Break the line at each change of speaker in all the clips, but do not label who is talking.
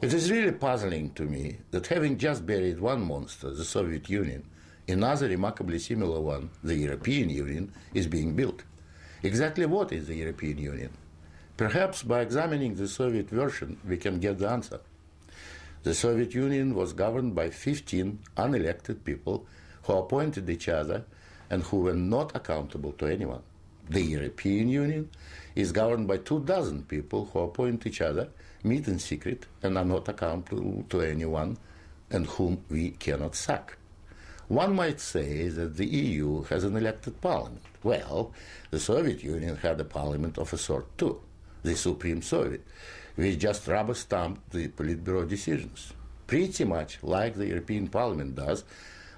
It is really puzzling to me that having just buried one monster, the Soviet Union, another remarkably similar one, the European Union, is being built. Exactly what is the European Union? Perhaps by examining the Soviet version, we can get the answer. The Soviet Union was governed by 15 unelected people who appointed each other and who were not accountable to anyone. The European Union is governed by two dozen people who appoint each other, meet in secret, and are not accountable to anyone and whom we cannot sack. One might say that the EU has an elected parliament. Well, the Soviet Union had a parliament of a sort too, the Supreme Soviet, which just rubber stamped the Politburo decisions. Pretty much like the European Parliament does,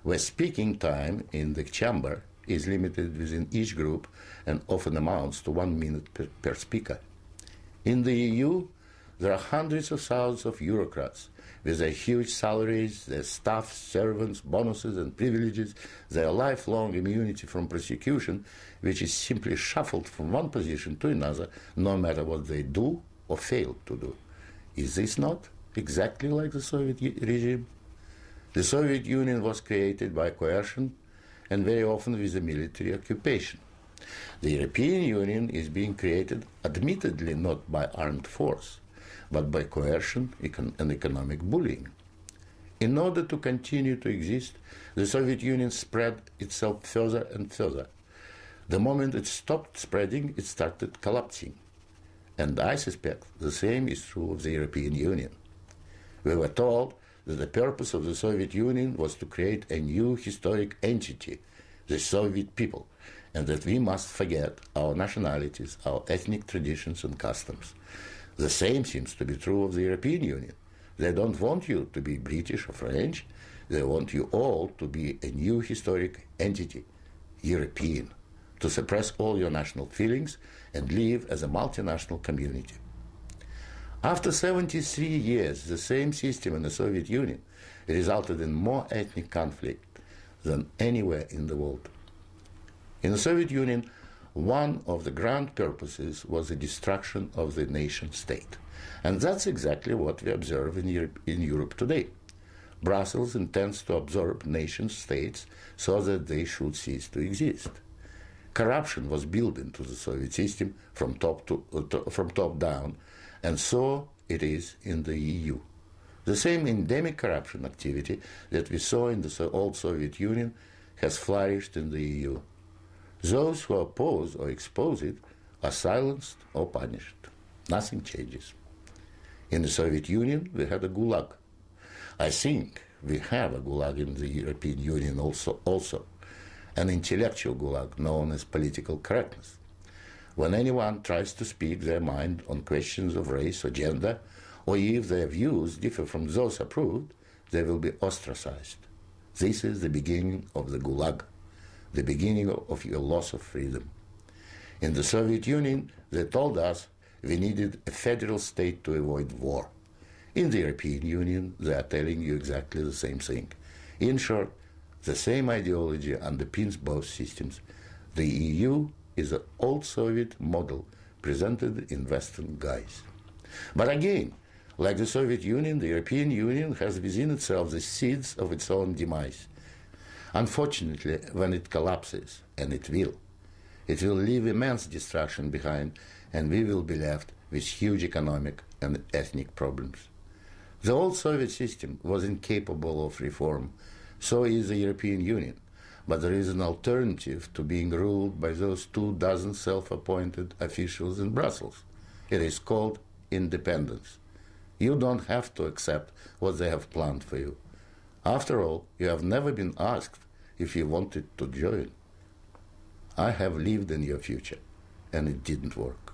where speaking time in the chamber is limited within each group and often amounts to one minute per, per speaker. In the EU, there are hundreds of thousands of bureaucrats with their huge salaries, their staff, servants, bonuses, and privileges, their lifelong immunity from prosecution, which is simply shuffled from one position to another, no matter what they do or fail to do. Is this not exactly like the Soviet regime? The Soviet Union was created by coercion and very often with a military occupation. The European Union is being created, admittedly not by armed force, but by coercion and economic bullying. In order to continue to exist, the Soviet Union spread itself further and further. The moment it stopped spreading, it started collapsing. And I suspect the same is true of the European Union. We were told that the purpose of the Soviet Union was to create a new historic entity, the Soviet people, and that we must forget our nationalities, our ethnic traditions and customs. The same seems to be true of the European Union. They don't want you to be British or French, they want you all to be a new historic entity, European, to suppress all your national feelings and live as a multinational community. After 73 years, the same system in the Soviet Union resulted in more ethnic conflict than anywhere in the world. In the Soviet Union, one of the grand purposes was the destruction of the nation state. And that's exactly what we observe in Europe, in Europe today. Brussels intends to absorb nation states so that they should cease to exist. Corruption was built into the Soviet system from top, to, uh, to, from top down and so it is in the EU. The same endemic corruption activity that we saw in the old Soviet Union has flourished in the EU. Those who oppose or expose it are silenced or punished. Nothing changes. In the Soviet Union, we had a gulag. I think we have a gulag in the European Union also, also an intellectual gulag known as political correctness. When anyone tries to speak their mind on questions of race or gender, or if their views differ from those approved, they will be ostracized. This is the beginning of the Gulag, the beginning of your loss of freedom. In the Soviet Union, they told us we needed a federal state to avoid war. In the European Union, they are telling you exactly the same thing. In short, the same ideology underpins both systems. The EU is an old Soviet model presented in Western guise. But again, like the Soviet Union, the European Union has within itself the seeds of its own demise. Unfortunately, when it collapses, and it will, it will leave immense destruction behind, and we will be left with huge economic and ethnic problems. The old Soviet system was incapable of reform, so is the European Union. But there is an alternative to being ruled by those two dozen self appointed officials in Brussels. It is called independence. You don't have to accept what they have planned for you. After all, you have never been asked if you wanted to join. I have lived in your future, and it didn't work.